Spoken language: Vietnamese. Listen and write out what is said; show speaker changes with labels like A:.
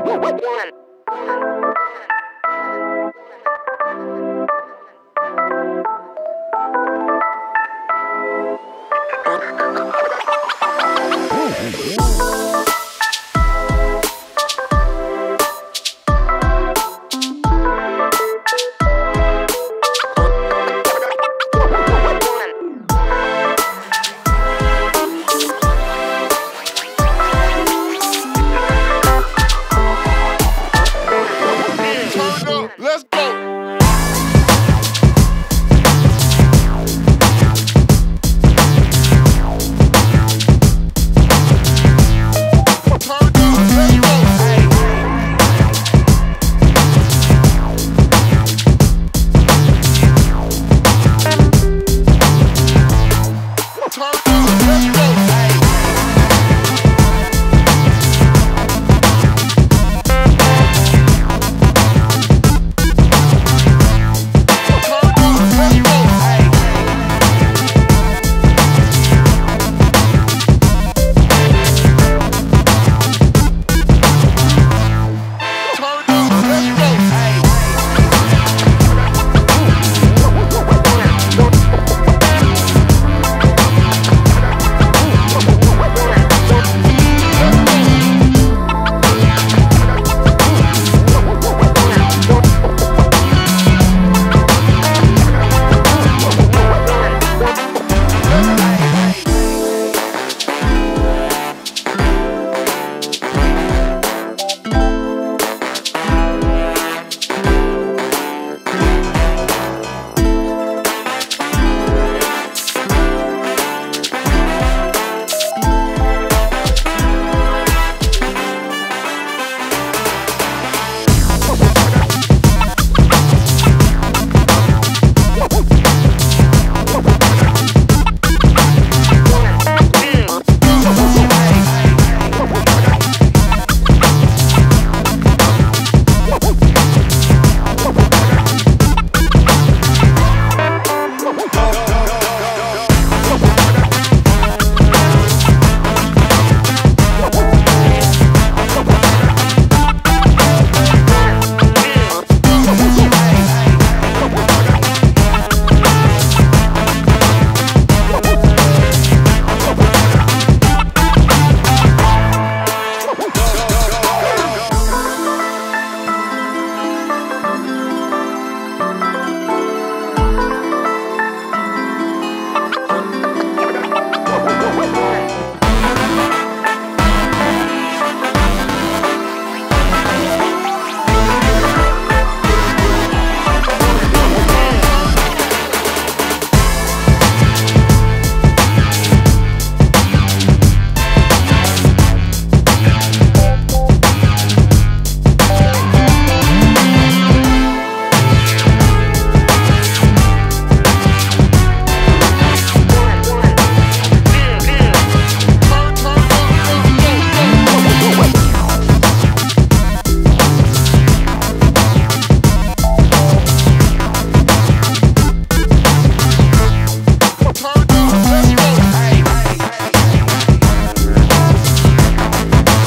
A: One.